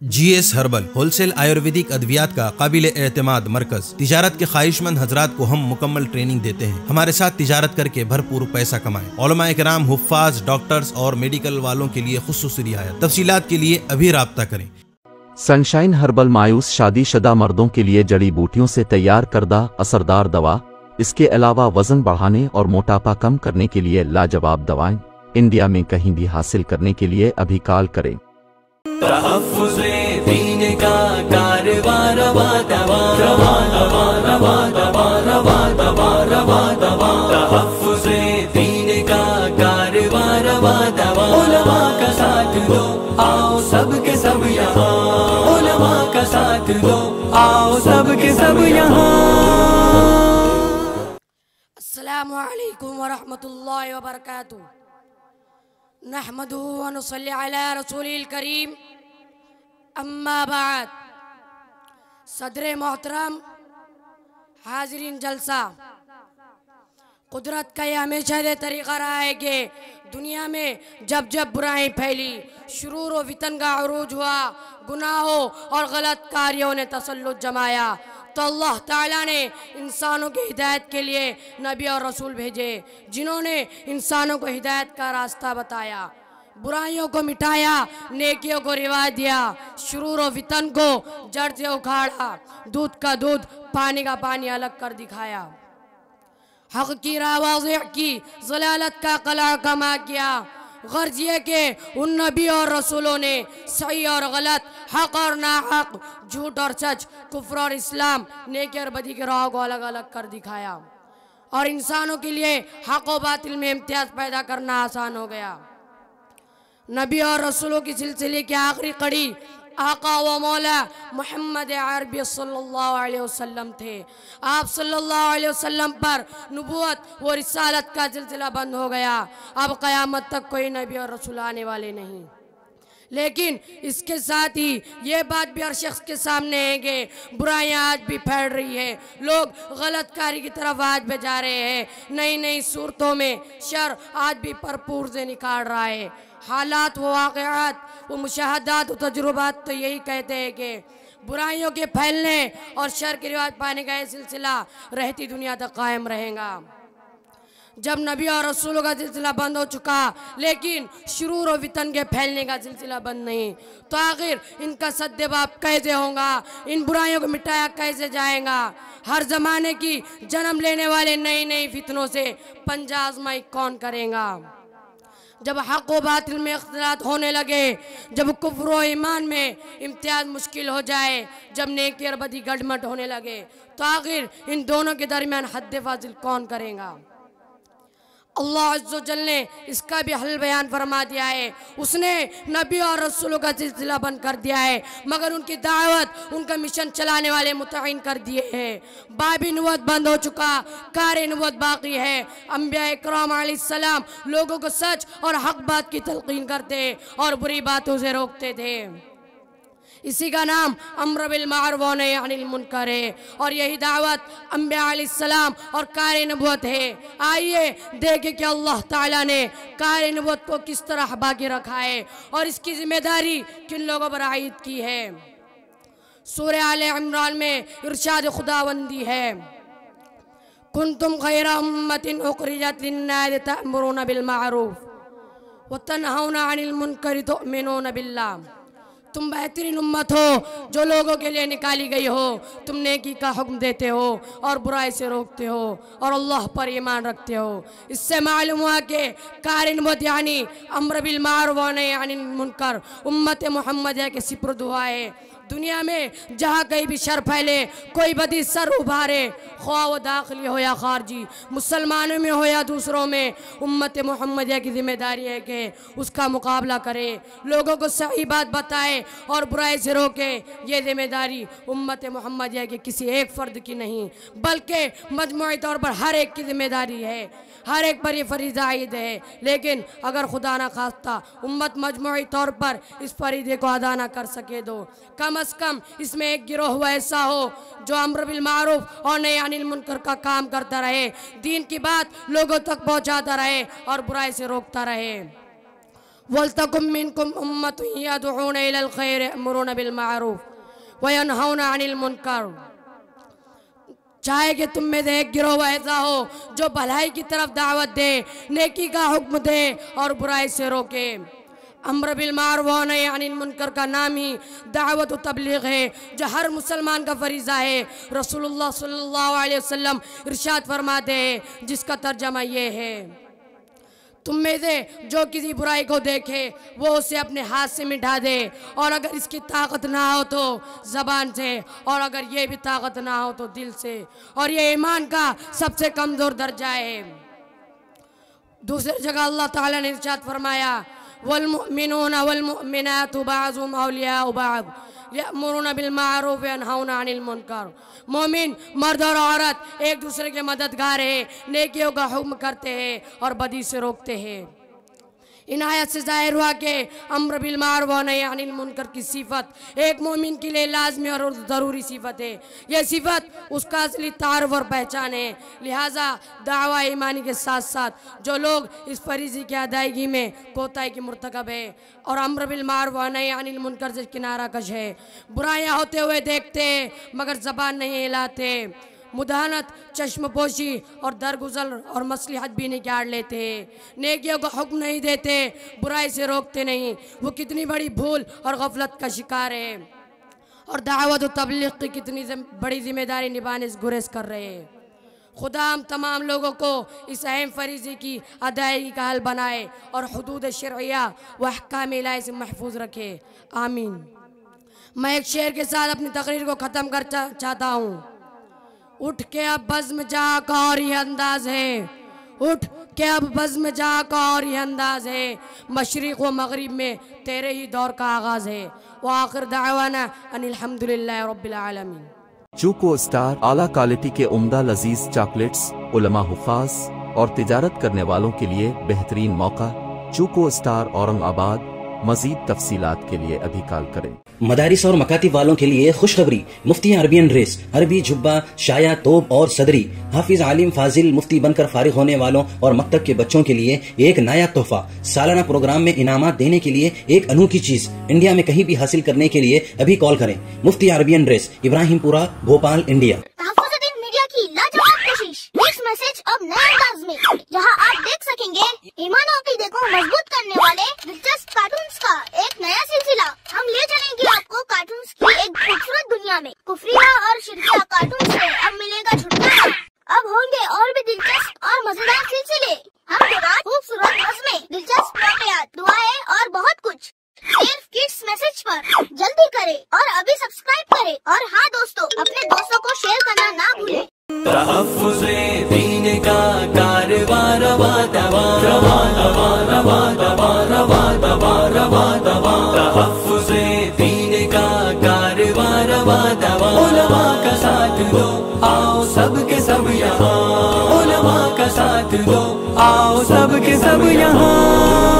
G S herbal wholesale ayurvedic अद्वियात का काबिल एतमाद मरकज तिजारत के ख्वाहिशमंद हजरात को हम मुकम्मल ट्रेनिंग देते हैं हमारे साथ तिजारत करके भरपूर पैसा कमाएँ कराम हुफाज डॉक्टर्स और मेडिकल वालों के लिए खसूस रियायत तफसीलात के लिए अभी रबता करें सनशाइन हर्बल मायूस शादी शादीशुदा मर्दों के लिए जड़ी बूटियों से तैयार करदा असरदार दवा इसके अलावा वज़न बढ़ाने और मोटापा कम करने के लिए लाजवाब दवाएँ इंडिया में कहीं भी हासिल करने के लिए अभी कॉल करें तहफ़ुज़े दीन का कारवां रवा दवा रवा दवा रवा दवा रवा दवा रवा दवा तहफ़ुज़े दीन का कारवां रवा दवा उलमा का साथ दो आओ सब के सब यहाँ उलमा का साथ दो आओ सब के सब यहाँ अस्सलामु अलैकुम वरहमतुल्लाहि वबरकातुह नहमदुहु व नुसल्ली करीम अम्मा बाद सदर मोहतरम हाजरीन जलसा कुदरत का ये हमेशा ये तरीक़ा रहा है कि दुनिया में जब जब बुराई फैली शुरूर व वितन का अरूज हुआ गुनाहों और गलत कार्यों ने तसल्लुत जमाया तो अल्लाह ताला ने इंसानों की हिदायत के लिए नबी और रसूल भेजे, जिन्होंने इंसानों को हिदायत का रास्ता बताया, बुराइयों को मिटाया, नेकियों को रिवाज दिया, शुरूर वितन को जड़ से उखाड़ा, दूध का दूध पानी का पानी अलग कर दिखाया। हक की रावाज की, जलालत का कला कमा किया गर्ज ये कि उन नबी और रसूलों ने सही और गलत, हक और ना हक झूठ और सच, कुफर और इस्लाम, नेकी और बदी के राह को अलग अलग कर दिखाया। और इंसानों के लिए हक व बातिल में इम्तियाज़ पैदा करना आसान हो गया। नबी और रसूलों के सिलसिले की आखिरी कड़ी आका व मौला मोहम्मद अरबी सल्लल्लाहु अलैहि वसल्लम थे। आप सल्लल्लाहु अलैहि वसल्लम पर नबूत व रिसालत का सिलसिला बंद हो गया। अब क़यामत तक कोई नबी और रसूल आने वाले नहीं। लेकिन इसके साथ ही ये बात भी हर शख्स के सामने है कि बुराइयाँ आज भी फैल रही है। लोग गलत कार्य की तरफ़ आज भी जा रहे हैं। नई नई सूरतों में शर आज भी भरपूर से निकाल रहा है। हालात व वाक़ात व मुशाहदात व तजुर्बात तो यही कहते हैं कि बुराइयों के फैलने और शर के रिवाज पाने का यह सिलसिला रहती दुनिया तक कायम रहेगा। जब नबी और रसूलों का सिलसिला बंद हो चुका, लेकिन शुरू और वितन के फैलने का सिलसिला बंद नहीं। तो आखिर इनका सद्देबाब कैसे होगा? इन बुराइयों को मिटाया कैसे जाएगा? हर जमाने की जन्म लेने वाले नई नई फितनों से पंजाजमाई कौन करेगा? जब हक व बातिल में अख्तलात होने लगे, जब कुफर ईमान में इम्तियाज़ मुश्किल हो जाए, जब नेकी और बदी गडमट होने लगे तो आखिर इन दोनों के दरमियान हद फाजिल कौन करेगा? अल्लाह जल ने इसका भी हल बयान फरमा दिया है। उसने नबी और रसूलों का सिलसिला बंद कर दिया है, मगर उनकी दावत, उनका मिशन चलाने वाले मुतन कर दिए हैं। बाबी नवत बंद हो चुका, कार नवत बाकी है। अम्बिया कराम सलाम लोगों को सच और हक बात की तलकीन करते और बुरी बातों से रोकते थे। इसी का नाम अमर बिल मारवन अनिल मुनकर है। और यही दावत अम्बियाम और कार नबूत है। आइए देखें कि अल्लाह ताला ने कार नबूत को किस तरह बाकी रखा है और इसकी ज़िम्मेदारी किन लोगों पर आयद की है। सूर्य आल इमरान में इरशाद खुदाबंदी है। कुन तुम खैर उम्मतिन उखरिजत लिन्नास तअमुरुन बिल मारूफ व तनहौना अनिल मुनकर तुमिनून बिल्लाह। तुम बेहतरीन उम्मत हो, जो लोगों के लिए निकाली गई हो। तुम नेकी का हुक्म देते हो और बुराई से रोकते हो और अल्लाह पर ईमान रखते हो। इससे मालूम हुआ कि कारिन मत यानी अमर बिल मार यानी मुनकर उम्मत मोहम्मद है कि सिपुर दुआ है। दुनिया में जहाँ कहीं भी शर फैले, कोई बदी सर उभारे ख्वा व दाखिली हो या खारजी, मुसलमानों में हो या दूसरों में, उम्मत मोहम्मदिया की ज़िम्मेदारी है कि उसका मुकाबला करे। लोगों को सही बात बताए और बुराई से रोके, ये ज़िम्मेदारी उम्मत मोहम्मदिया के किसी एक फ़र्द की नहीं, बल्कि मजमू तौर पर हर एक की ज़िम्मेदारी है। हर एक पर यह फरीज़ा आयद है। लेकिन अगर खुदा न खास्ता उम्मत मजमू तौर पर इस फरीदे को अदा ना कर सके दो। कम अज़ कम इसमें एक गिरोह ऐसा हो, जो अमर बिल मारूफ और नए अनिल मुनकर का काम करता रहे। दीन की बात लोगों तक पहुंचाता रहे और बुराई से रोकता रहे। मुनकर। चाहे कि तुम में एक गिरोह ऐसा हो, जो भलाई की तरफ़ दावत दे, नेकी का हुक्म दे और बुराई से रोके। अम्र बिल मारूफ व अनिल मुनकर का नाम ही दावत तबलीग है, जो हर मुसलमान का फरीज़ा है। रसूलुल्लाह सल्लल्लाहु अलैहि वसल्लम इरशाद फरमाते हैं, जिसका तर्जमा ये है, तुम में से जो किसी बुराई को देखे, वो उसे अपने हाथ से मिटा दे। और अगर इसकी ताकत ना हो तो ज़बान से, और अगर ये भी ताकत ना हो तो दिल से। और ये ईमान का सबसे कमज़ोर दर्जा है। दूसरी जगह अल्लाह ताला ने इरशाद फरमाया वलमिनून वलमिनात बाज़ुम औलिया बाज़ यअमुरुन बिल मारूफ अनिल मुनकर मोमिन मर्द और औरत एक दूसरे के मददगार है नेकियों का हुक्म करते हैं और बदी से रोकते हैं इन आयत से ज़ाहिर हुआ कि अम्र बिल मारूफ व नही अनिल मुनकर की सिफत एक मोमिन के लिए लाजमी और ज़रूरी सिफत है। यह सिफत उसका असली तारफ और पहचान है। लिहाजा दावा ईमानी के साथ साथ जो लोग इस फरीजी की अदायगी में कोताही की मरतकब है और अम्र बिल मारूफ व नही अनिल मुनकर से किनारा कश है। बुराइयाँ होते हुए देखते मगर ज़बान नहीं हिलाते। मुदानत, चश्मपोशी और दरगुजर और मसलहत भी निकाल लेते। नेकियों को हुक्म नहीं देते, बुराई से रोकते नहीं। वो कितनी बड़ी भूल और गफलत का शिकार है। और दावत तबलीग की कितनी बड़ी ज़िम्मेदारी निभाने से गुरेज कर रहे हैं। खुदा हम तमाम लोगों को इस अहम फरीज़े की अदायगी का हल बनाए और हदूद शरिया व अहकाम इलाही से महफूज रखे। आमीन। मैं एक शेर के साथ अपनी तकरीर को ख़त्म कर चाहता हूँ। उठ के अब बज़्म जा का और अंदाज है। उठ के अब बज़्म जा का और अंदाज है। मशरक़ व मगरिब में तेरे ही दौर का आगाज़ है। वो आखिर दावाना अनिलहमदिल्ला रबालमीन चूको स्टार आला क्वालिटी के उम्दा लजीज चॉकलेट्स, उलमा हुफाज और तिजारत करने वालों के लिए बेहतरीन मौका चूको स्टार औरंगाबाद, मजीद तफसीलात के लिए अभी कॉल करें। मदारिस और मकाती वालों के लिए खुशखबरी, मुफ्ती अरबियन ड्रेस अरबी जुब्बा, शाया, तोब और सदरी। हाफिज आलिम फाजिल, मुफ्ती बनकर फारिग होने वालों और मकतब के बच्चों के लिए एक नया तोहफा। सालाना प्रोग्राम में इनाम देने के लिए एक अनोखी चीज़। इंडिया में कहीं भी हासिल करने के लिए अभी कॉल करें। Mufti Arabian dress Ibrahimpura, Bhopal, India. Message अब नए अंदाज में। जहाँ आप देख सकेंगे, ईमान और को मज़बूत करने वाले दिलचस्प कार्टून्स का एक नया सिलसिला। हम ले चलेंगे कुफरिया और शिरकिया कार्टून उलमा दो आओ सब के सब यहाँ।